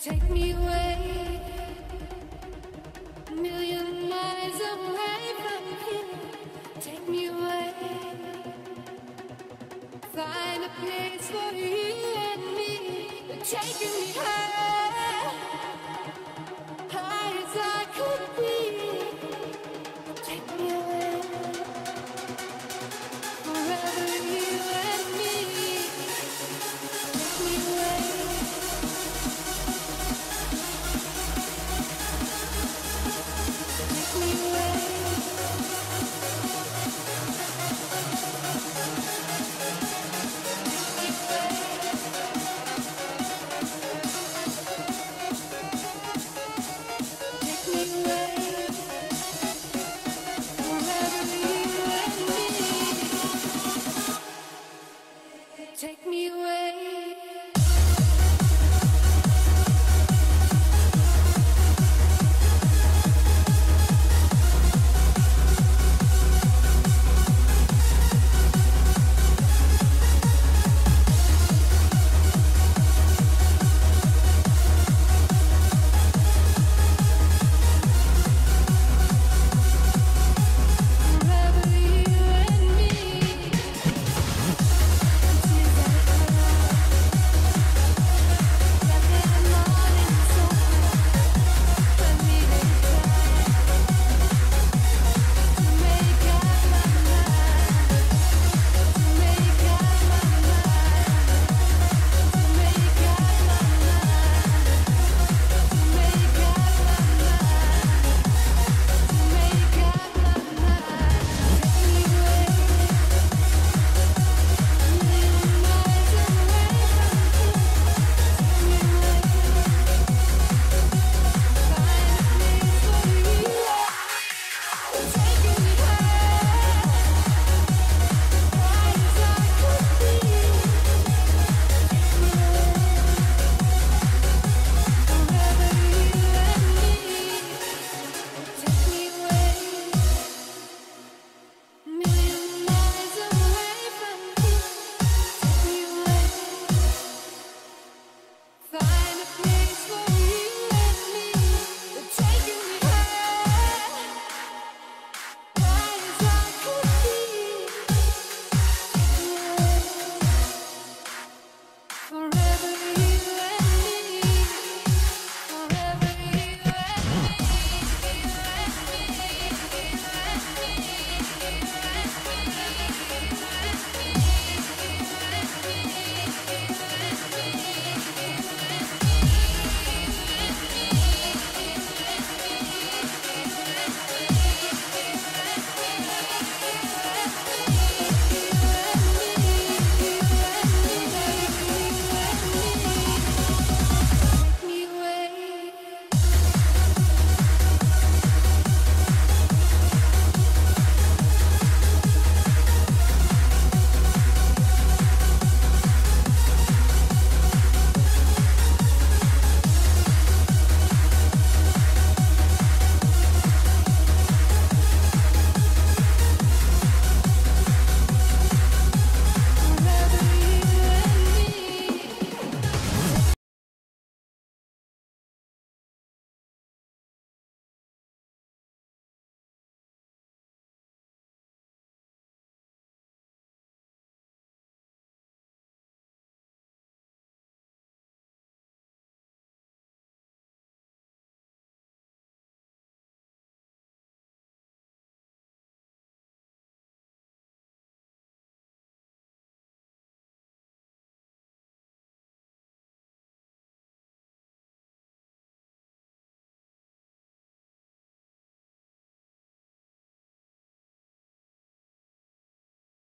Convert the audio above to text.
Take me away, a million miles away from here. Take me away, find a place for you and me. You're taking me high,